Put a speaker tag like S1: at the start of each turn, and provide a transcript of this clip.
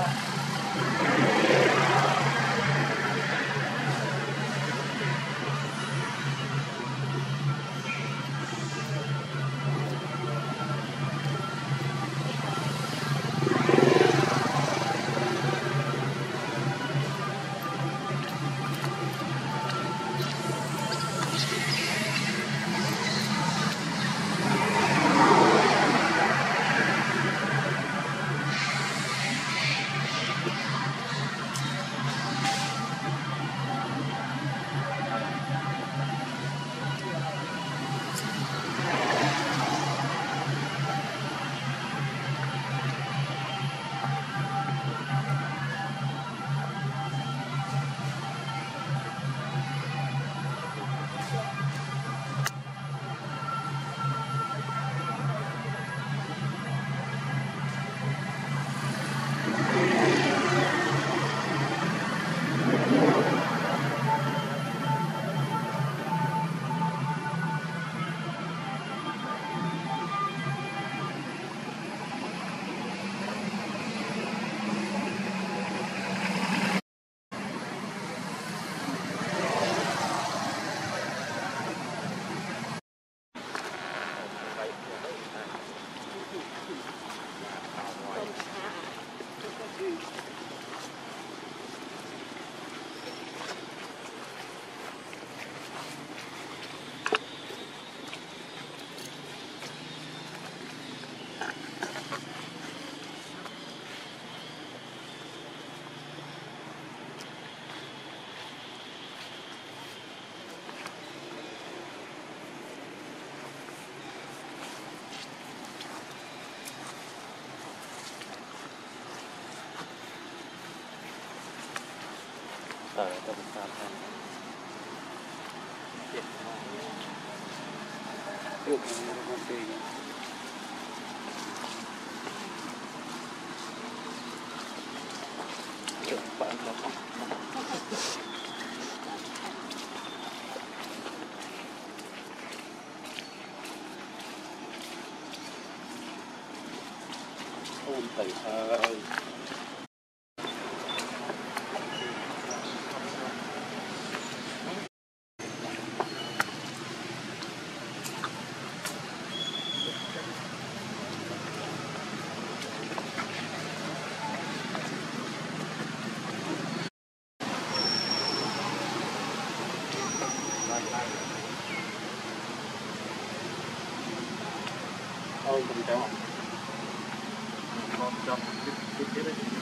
S1: that. ต่อจะเป็นสามพันเจ็ดพันเลือกมันมันเองเจ็ด ちょっと
S2: すいません。